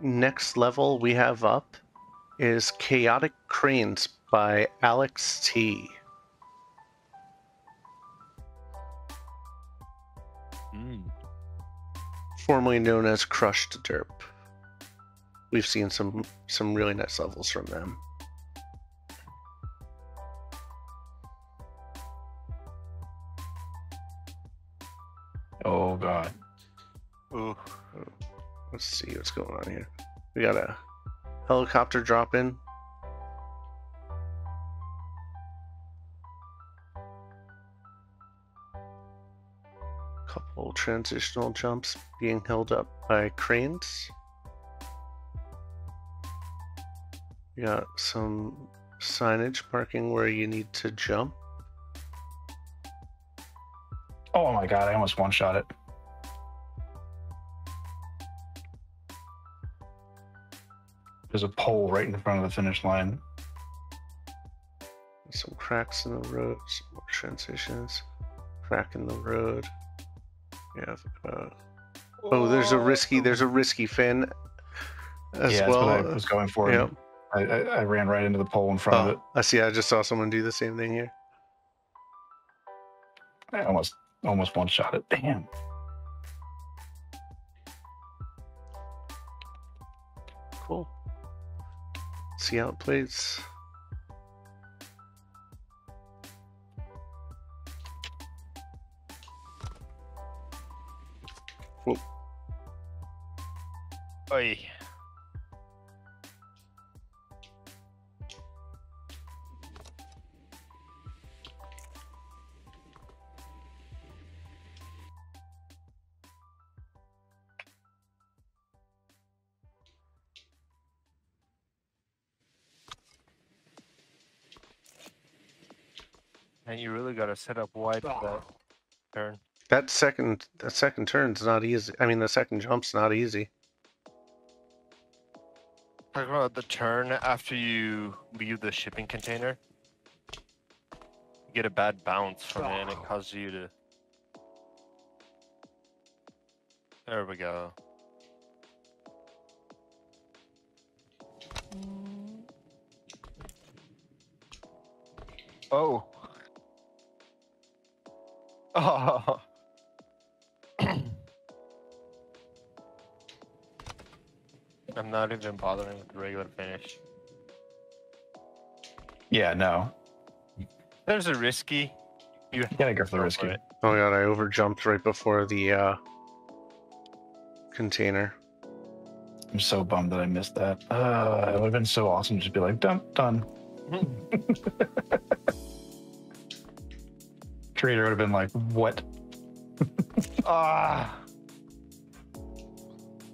next level we have up is Chaotic Cranes by Alxti. Mm. formerly known as Crushed Derp. We've seen some some really nice levels from them. Oh god. Ooh. Let's see what's going on here. We got a helicopter drop in. Couple transitional jumps being held up by cranes. We got some signage marking where you need to jump. Oh my god, I almost one shot it. There's a pole right in front of the finish line. Some cracks in the road, some more transitions. Crack in the road. Have uh, oh, there's a risky, there's a risky fin as yeah, well. that's what I was going for. Yep. I, I, I ran right into the pole in front of it. Oh, I see. I just saw someone do the same thing here. I almost almost one shot it. Damn. See how it plays. Whoa. Oi. And you really gotta set up wide for that ah. turn. That second, that second turn's not easy. I mean, the second jump's not easy. Talk about the turn after you leave the shipping container. You get a bad bounce from it and it ah. causes you to. There we go. Mm. Oh. Oh. I'm not even bothering with the regular finish. Yeah, no. There's a risky. You You gotta go for the risky. it. Oh god, I overjumped right before the uh, container. I'm so bummed that I missed that. Uh, it would have been so awesome to just be like, done, done. Trader would have been like, what? Ah.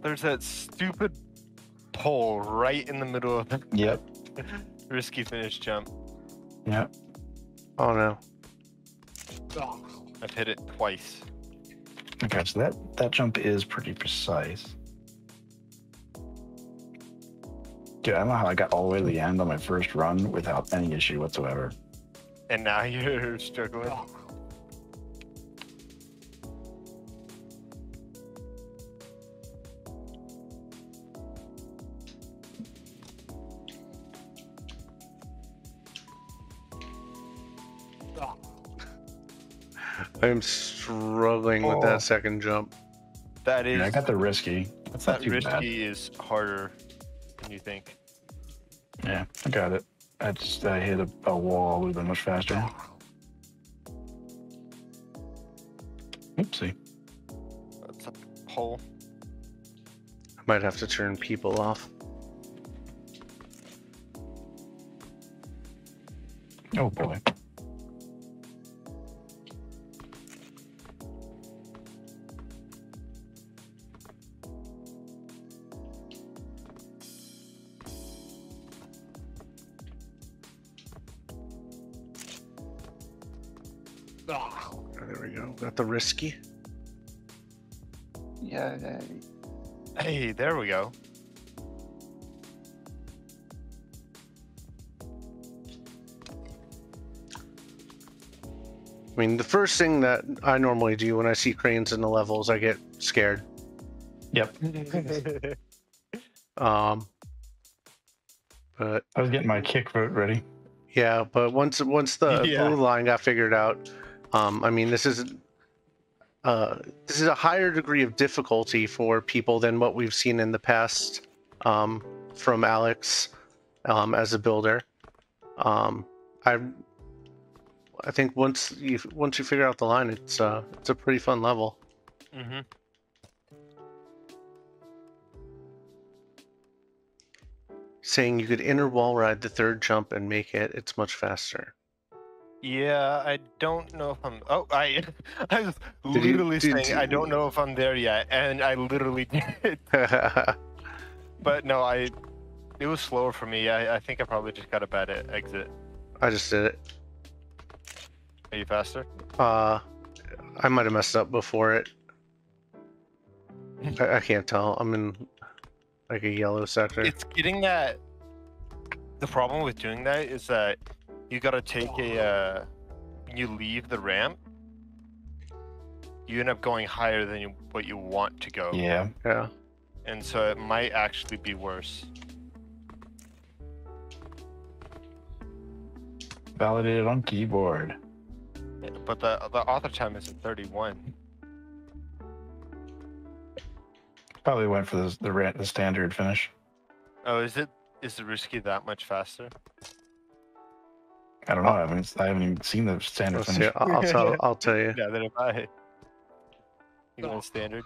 There's that stupid pole right in the middle of the Yep. risky finish jump. Yep. Oh no. I've hit it twice. Okay, so that that jump is pretty precise. Dude, I don't know how I got all the way to the end on my first run without any issue whatsoever. And now you're struggling. I am struggling with Oh. that second jump. That is Yeah, I got the risky. That's not that too risky bad. is harder than you think. Yeah, I got it. I just I hit a, a wall. Would have been much faster. Oopsie. That's a pole. I might have to turn people off. Oh boy. Oh, there we go. Got the risky. Yeah. Hey, there we go. I mean, the first thing that I normally do when I see cranes in the levels, I get scared. Yep. Um, but I was getting my kick vote ready. yeah, but once once the Yeah. blue line got figured out, um, I mean, this is uh, this is a higher degree of difficulty for people than what we've seen in the past um, from Alex um, as a builder. Um, I I think once you once you figure out the line, it's uh, it's a pretty fun level. Mm-hmm. Saying you could inner wall ride the third jump and make it, it's much faster. Yeah, I don't know if I'm. Oh, I, I was Did literally did saying I don't know if I'm there yet, and I literally did. But no, I. It was slower for me. I, I think I probably just got a bad exit. I just did it. Are you faster? Uh, I might have messed up before it. I, I can't tell. I'm in like a yellow sector. It's getting that. The problem with doing that is that you gotta take a. Uh, when you leave the ramp, you end up going higher than you, what you want to go, Yeah. yeah. and so it might actually be worse. Validated on keyboard. But the the author time is at 31. Probably went for the the, the standard finish. Oh, is it is the risky that much faster? I don't know. I haven't I haven't even seen the standard Let's see. finish. I'll, I'll tell. I'll tell you. Yeah, then if I you going standard.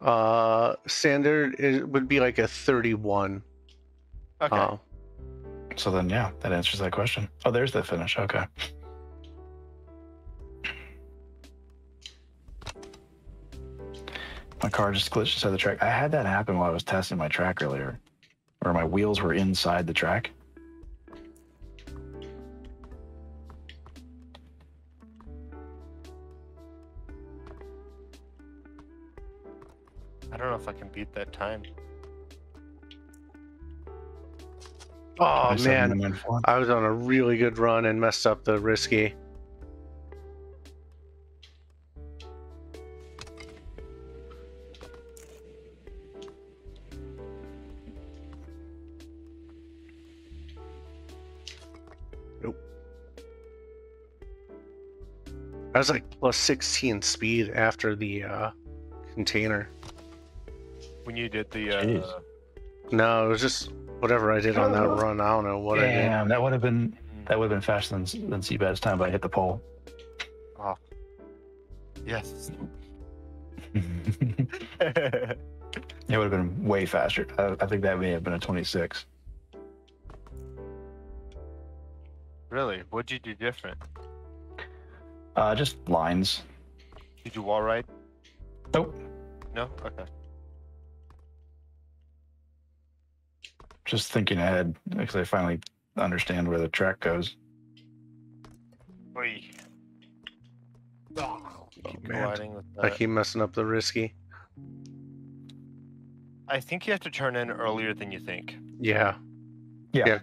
Uh, standard it would be like a 31. Okay. Uh, So then, yeah, that answers that question. Oh, there's the finish. Okay. My car just glitched inside the track. I had that happen while I was testing my track earlier, where my wheels were inside the track. I don't know if I can beat that time. oh 27 man, I was on a really good run and messed up the risky. Nope. I was like plus 16 speed after the uh, container. When you did the Jeez. uh, No, it was just whatever I did on that run. I don't know what I did. Damn, that would have been that would have been faster than than Seabad's time, but I hit the pole. Oh. yes. it would have been way faster. I, I think that may have been a 26. really? What'd you do different? Uh, just lines. Did you wall ride? Nope. No. Okay. Just thinking ahead because I finally understand where the track goes. Oy. Oh, keep man. colliding with I keep messing up the risky. I think you have to turn in earlier than you think. Yeah. Yeah.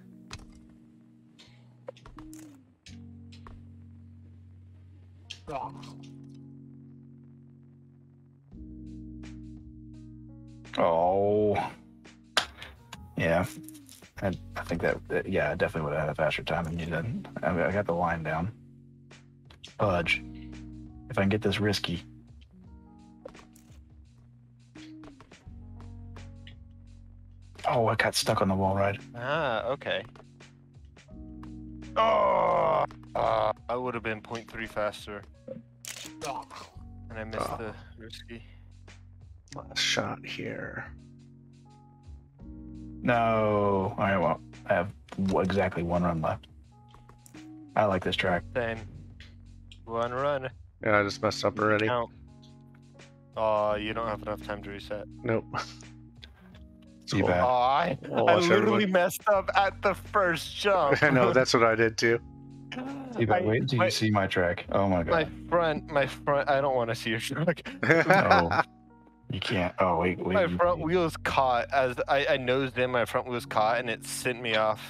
Yeah. Oh. Yeah. I, I think that, that- yeah, I definitely would have had a faster time than you did. I, mean, I got the line down. Fudge. If I can get this risky. Oh, I got stuck on the wall ride. Ah, okay. Oh, uh, I would have been 0.3 faster. And I missed Oh. the risky. Last shot here. No. All right, well, I have exactly one run left. I like this track. Same. One run. Yeah, I just messed up already. Count. Oh, you don't have enough time to reset. Nope. See Cool. bad. Oh, I, I'll I watch literally everybody. messed up at the first jump. I know that's what I did too. See bad. I- Wait until my, you see my track. Oh my god. my front, my front. I don't want to see your track. No. You can't. Oh wait, wait. my you- front wheel is caught as I, I nosed in. My front wheel was caught, and it sent me off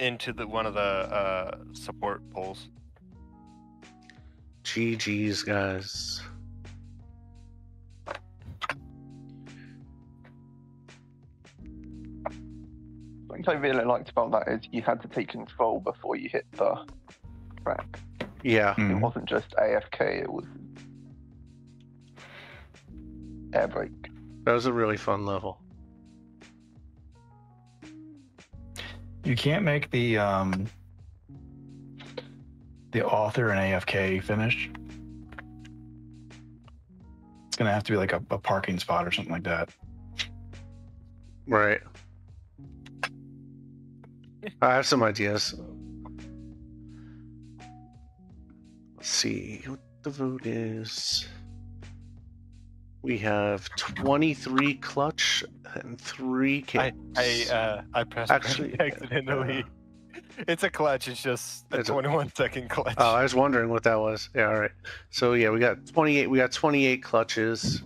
into the one of the uh, support poles. GG's, guys. What I really liked about that is you had to take control before you hit the track. Yeah. It Mhm. wasn't just AFK, it was air brake. That was a really fun level. You can't make the um the author and AFK finish. It's gonna have to be like a, a parking spot or something like that. Right. I have some ideas. Let's see what the vote is. We have 23 clutch and 3 I. I uh I pressed Actually, Actually, accidentally. It's a clutch. It's just a It's a- 21 second clutch. Oh, I was wondering what that was. Yeah, all right. So yeah, we got 28 we got 28 clutches.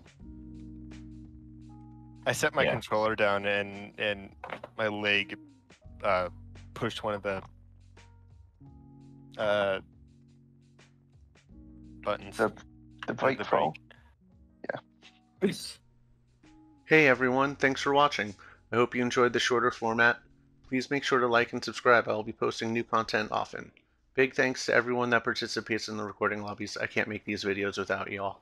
I set my Yeah. controller down and and my leg uh, pushed one of the uh, buttons. The, the brake the roll. Hey everyone, thanks for watching. I hope you enjoyed the shorter format. Please make sure to like and subscribe. I will be posting new content often. Big thanks to everyone that participates in the recording lobbies. I can't make these videos without y'all.